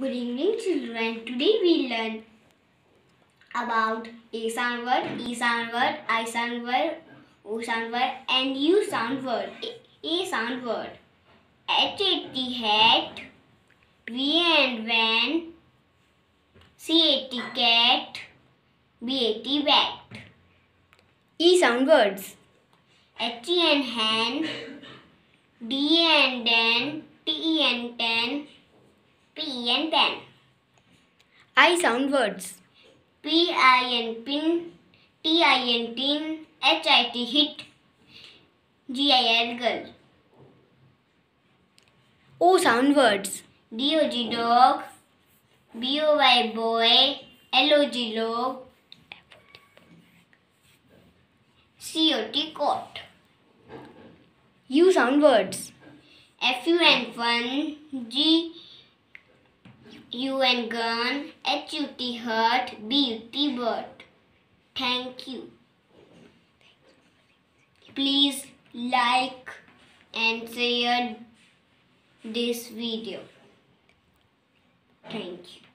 Good evening, children. Today we learn about A sound word, E sound word, I sound word, O sound word, and U sound word. A, A sound word. H A T hat, V and van, C A T cat, B A T bat. E sound words. H E and hen, D and den, T E and ten, P and pen. I sound words. P I N pin, T I N tin, H I T hit, G I L girl. O sound words. D O G dog, B O Y boy, L O G log, C O T coat. U sound words. F U N fun, G U N gun, H U T hurt, B U T bird. Thank you. Please like and share this video. Thank you.